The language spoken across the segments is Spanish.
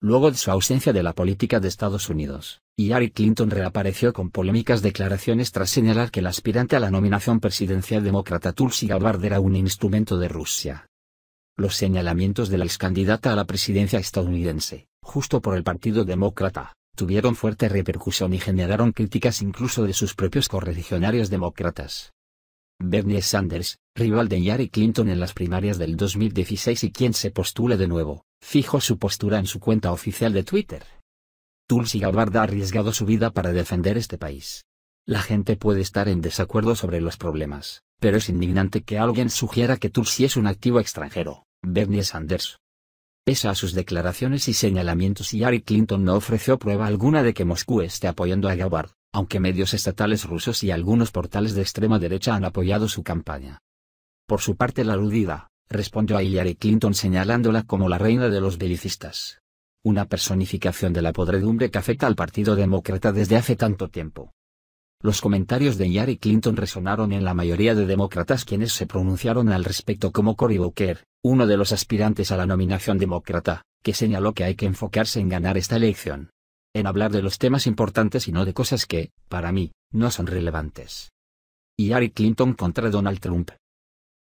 Luego de su ausencia de la política de Estados Unidos, Hillary Clinton reapareció con polémicas declaraciones tras señalar que el aspirante a la nominación presidencial demócrata Tulsi Gabbard era un instrumento de Rusia. Los señalamientos de la excandidata a la presidencia estadounidense, justo por el Partido Demócrata, tuvieron fuerte repercusión y generaron críticas incluso de sus propios correligionarios demócratas. Bernie Sanders, rival de Hillary Clinton en las primarias del 2016 y quien se postule de nuevo, fijó su postura en su cuenta oficial de Twitter. Tulsi Gabbard ha arriesgado su vida para defender este país. La gente puede estar en desacuerdo sobre los problemas, pero es indignante que alguien sugiera que Tulsi es un activo extranjero, Bernie Sanders. Pese a sus declaraciones y señalamientos Hillary Clinton no ofreció prueba alguna de que Moscú esté apoyando a Gabbard, aunque medios estatales rusos y algunos portales de extrema derecha han apoyado su campaña. Por su parte la aludida, respondió a Hillary Clinton señalándola como la reina de los belicistas. Una personificación de la podredumbre que afecta al Partido Demócrata desde hace tanto tiempo. Los comentarios de Hillary Clinton resonaron en la mayoría de demócratas quienes se pronunciaron al respecto como Cory Booker, uno de los aspirantes a la nominación demócrata, que señaló que hay que enfocarse en ganar esta elección. En hablar de los temas importantes y no de cosas que, para mí, no son relevantes. Hillary Clinton contra Donald Trump,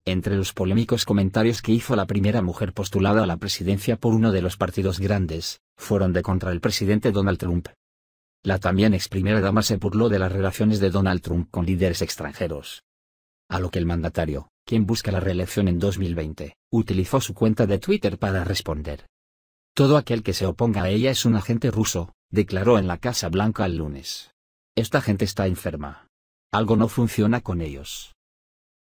entre los polémicos comentarios que hizo la primera mujer postulada a la presidencia por uno de los partidos grandes, fueron de contra el presidente Donald Trump. La también ex primera dama se burló de las relaciones de Donald Trump con líderes extranjeros. A lo que el mandatario, quien busca la reelección en 2020, utilizó su cuenta de Twitter para responder. Todo aquel que se oponga a ella es un agente ruso, declaró en la Casa Blanca el lunes. Esta gente está enferma. Algo no funciona con ellos.